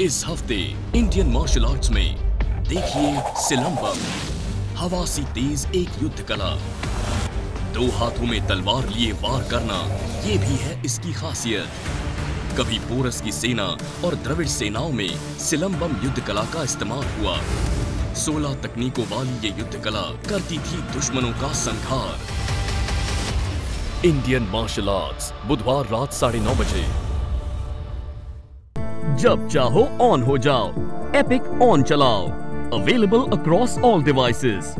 इस हफ़्ते Indian martial arts में देखिए सिलम्बम हवा सी तेज एक युद्ध कला। दो हाथों में तलवार लिए वार करना, ये भी है इसकी खासियत। कभी पोरस की सेना और द्रविड़ सेनाओं में सिलम्बम युद्ध कला का इस्तेमाल हुआ। सोलह तकनीकों वाली ये युद्ध कला करती थी दुश्मनों का संहार इंडियन मार्शल आर्ट्स बुधवार रात साढ़े नौ बजे। जब चाहो ऑन हो जाओ। एपिक ऑन चलाओ। Available across all devices